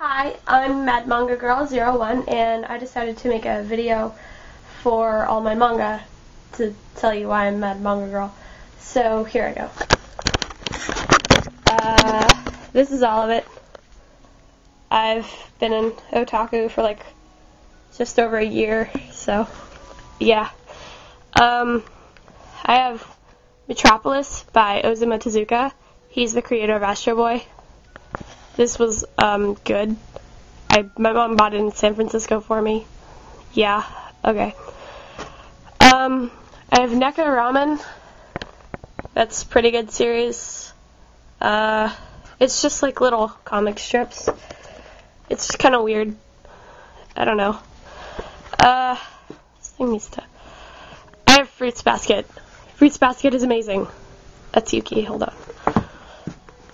Hi, I'm Mad Manga Girl 01 and I decided to make a video for all my manga to tell you why I'm Mad Manga Girl. So here I go. Uh, this is all of it. I've been in otaku for like just over a year, so yeah. Um, I have Metropolis by Osamu Tezuka. He's the creator of Astro Boy. This was um, good. I my mom bought it in San Francisco for me. Yeah. Okay. Um, I have Neko Ramen. That's pretty good series. Uh, it's just like little comic strips. It's just kind of weird. I don't know. Uh, this thing needs to. I have Fruits Basket. Fruits Basket is amazing. That's Yuki. Hold on.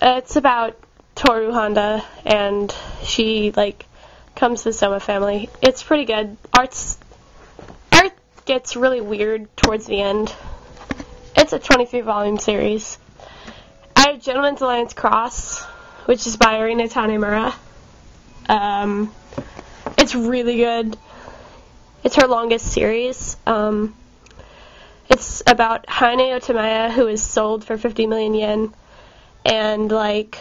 Uh, it's about Tohru Honda, and she like comes to the Sohma family. It's pretty good. Art's art gets really weird towards the end. It's a 23 volume series. I have Gentleman's Alliance Cross, which is by Arina Tanemura. Um, it's really good. It's her longest series. Um, it's about Haine Otomiya, who is sold for 50 million yen, and like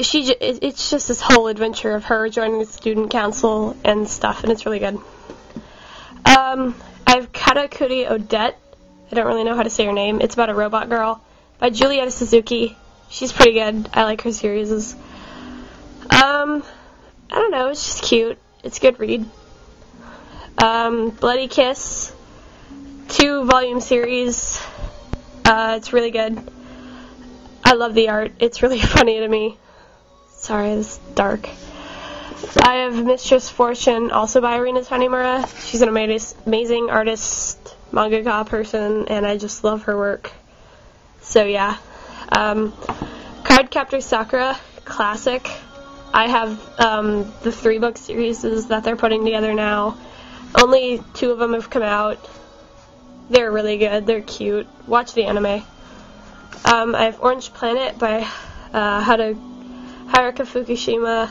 she j- it- it's just this whole adventure of her joining the student council and stuff, and it's really good. Um, I have Karakuri Odette. I don't really know how to say her name. It's about a robot girl by Julietta Suzuki. She's pretty good. I like her series. Um, I don't know. It's just cute. It's a good read. Um, Bloody Kiss, two volume series. Uh, it's really good. I love the art. It's really funny to me. Sorry, it's dark. I have Mistress Fortune, also by Arina Tanemura. She's an amaz- amazing artist, mangaka person, and I just love her work. So yeah. Um, Card Captor Sakura, classic. I have um, the three book series that they're putting together now. Only two of them have come out. They're really good. They're cute. Watch the anime. Um, I have Orange Planet by uh, Haru- Haruka Fukushima.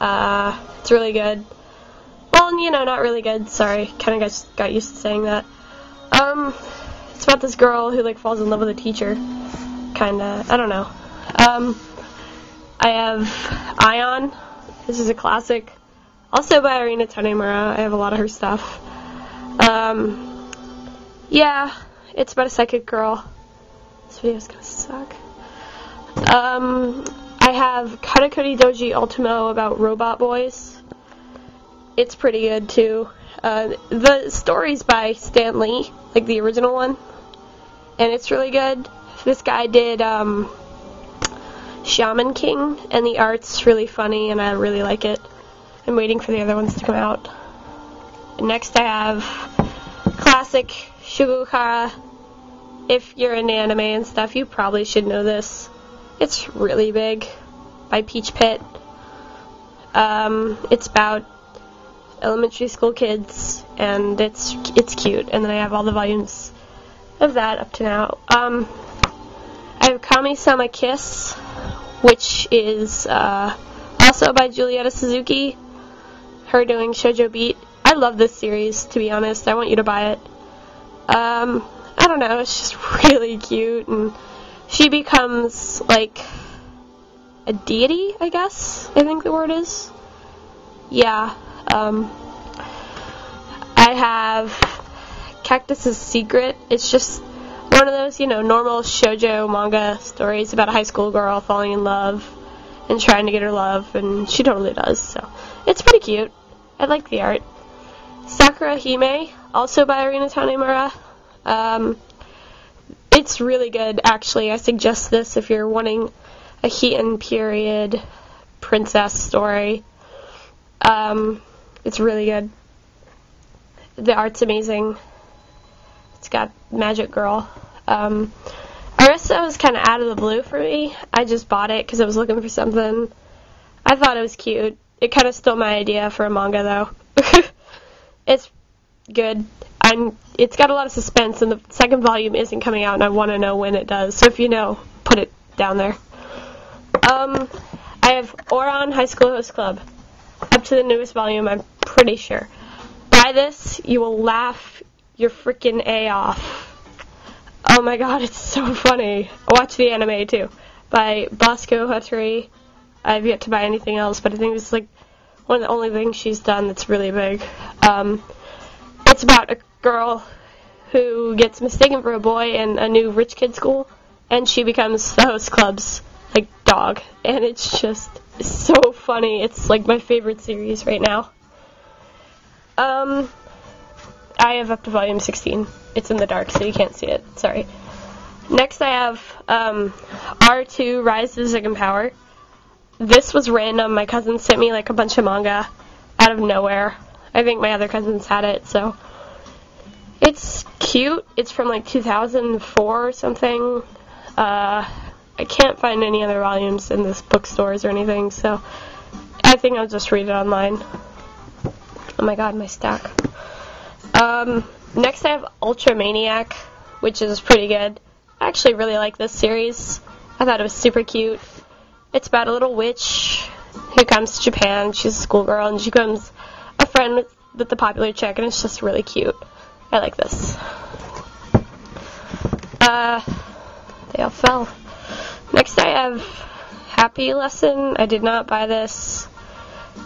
Uh, it's really good. Well, you know, not really good. Sorry, kind of got got used to saying that. Um, it's about this girl who like falls in love with a teacher. Kinda. I don't know. Um, I have Ion. This is a classic. Also by Arina Tanemura. I have a lot of her stuff. Um, yeah, it's about a psychic girl. This video's gonna suck. Um, I have Karakuri Doji Ultimo about robot boys. It's pretty good too. Uh, the story's by Stan Lee, like the original one, and it's really good. This guy did um, Shaman King, and the art's really funny, and I really like it. I'm waiting for the other ones to come out. Next, I have classic Shugo Chara. If you're into anime and stuff, you probably should know this. It's really big by Peach Pit. Um, it's about elementary school kids, and it's it's cute. And then I have all the volumes of that up to now. Um, I have Kami-sama Kiss, which is uh, also by Julietta Suzuki. Her doing Shojo Beat. I love this series, to be honest. I want you to buy it. Um, I don't know. It's just really cute, and she becomes like a deity, I guess. I think the word is. Yeah. Um, I have Cactus's Secret. It's just one of those, you know, normal shojo manga stories about a high school girl falling in love and trying to get her love, and she totally does. So it's pretty cute. I like the art. Sakura Hime, also by Arina Tanemura. Um, it's really good, actually. I suggest this if you're wanting a Heian period princess story. Um, it's really good. The art's amazing. It's got Magic Girl. Um, Arisa was kind of out of the blue for me. I just bought it because I was looking for something. I thought it was cute. It kind of stole my idea for a manga, though. it's good. I'm. It's got a lot of suspense, and the second volume isn't coming out, and I want to know when it does. So if you know, put it down there. Um, I have Ouran High School Host Club, up to the newest volume, I'm pretty sure. Buy this, you will laugh your freaking A off. Oh my god, it's so funny. Watch the anime too. By Bisco Hattori. I've yet to buy anything else, but I think it's like one of the only things she's done that's really big. Um, it's about a girl who gets mistaken for a boy in a new rich kid school, and she becomes the host club's like dog, and it's just so funny. It's like my favorite series right now. Um, I have up to volume 16. It's in the dark, so you can't see it. Sorry. Next, I have um, R2 Rise to the Second Power. This was random. My cousin sent me like a bunch of manga out of nowhere. I think my other cousins had it, so it's cute. It's from like 2004 or something. Uh, I can't find any other volumes in this bookstores or anything, so I think I'll just read it online. Oh my god, my stack. Um, next I have Ultramaniac, which is pretty good. I actually really like this series. I thought it was super cute. It's about a little witch who comes to Japan. She's a schoolgirl, and she becomes a friend with, with the popular chick, and it's just really cute. I like this. Uh, they all fell. Next I have Happy Lesson. I did not buy this.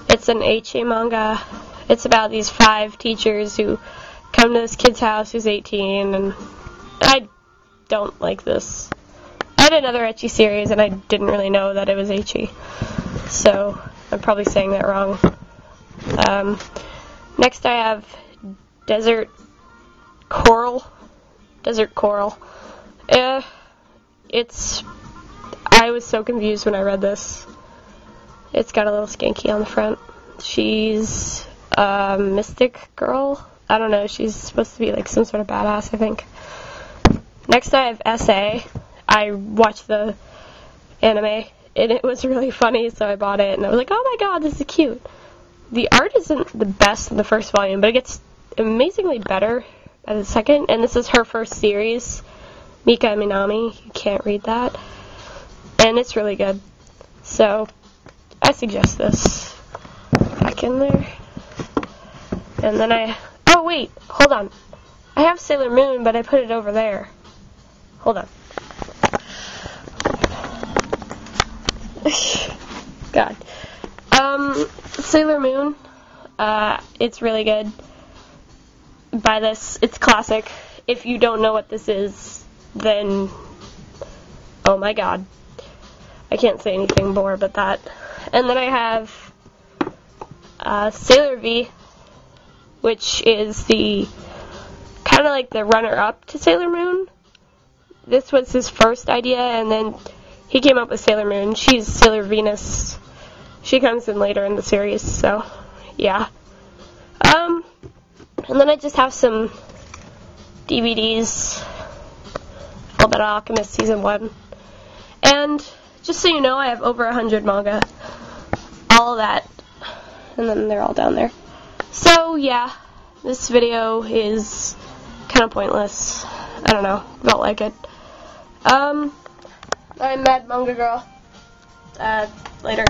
It's an HA manga. It's about these five teachers who come to this kid's house who's 18, and I don't like this. I had another ecchi series, and I didn't really know that it was ecchi. So, I'm probably saying that wrong. Um, next I have Desert Coral. Desert Coral. Uh, it's. I was so confused when I read this. It's got a little skanky on the front. She's a mystic girl. I don't know. She's supposed to be like some sort of badass, I think. Next, I have SA. I watched the anime, and it was really funny, so I bought it, and I was like, oh my god, this is cute. The art isn't the best in the first volume, but it gets amazingly better at the second, and this is her first series, Mika Minami. You can't read that. And it's really good. So, I suggest this. Back in there. And then I. Oh, wait, hold on. I have Sailor Moon, but I put it over there. Hold on. God. Um, Sailor Moon. Uh, it's really good. Buy this. It's classic. If you don't know what this is, then oh my god. I can't say anything more but that. And then I have uh, Sailor V, which is the kind of like the runner-up to Sailor Moon. This was his first idea, and then he came up with Sailor Moon. She's Sailor Venus. She comes in later in the series, so yeah. And then I just have some DVDs. Fullmetal Alchemist Season 1. And just so you know, I have over a 100 manga. All of that. And then they're all down there. So, yeah. This video is kind of pointless. I don't know. Felt like it. Um, I'm Mad Manga Girl. Uh, later.